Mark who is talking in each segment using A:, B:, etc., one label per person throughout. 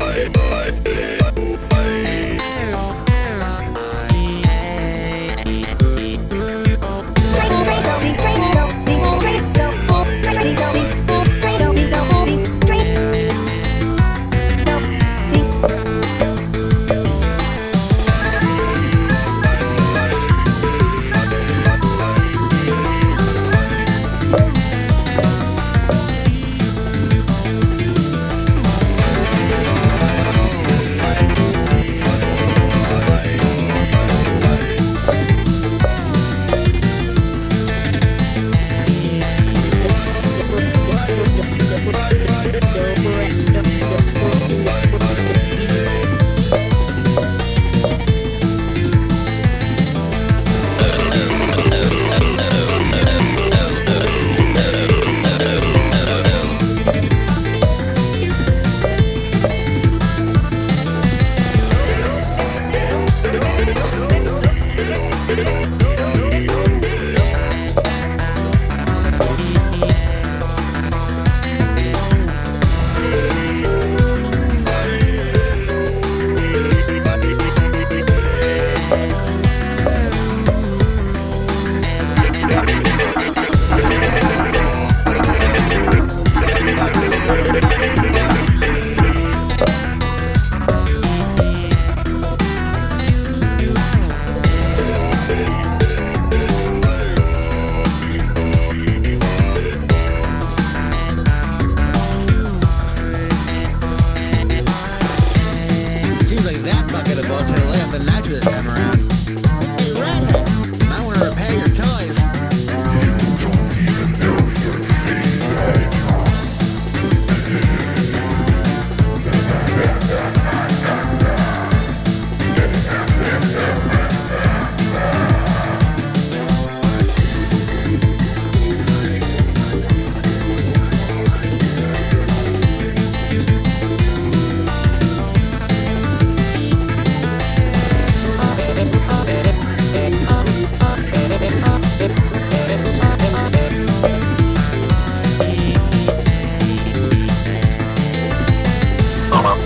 A: I, I,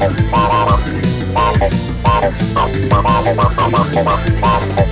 A: Thank you.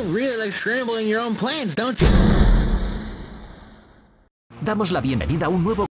A: You really like scrambling your own plans, don't you?
B: Damos la bienvenida a un nuevo